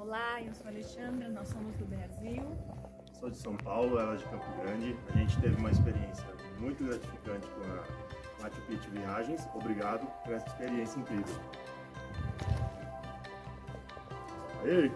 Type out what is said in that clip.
Olá, eu sou Alexandra, nós somos do Brasil. Sou de São Paulo, ela é de Campo Grande. A gente teve uma experiência muito gratificante com a Machu Picchu Viagens. Obrigado por essa experiência incrível. Aí!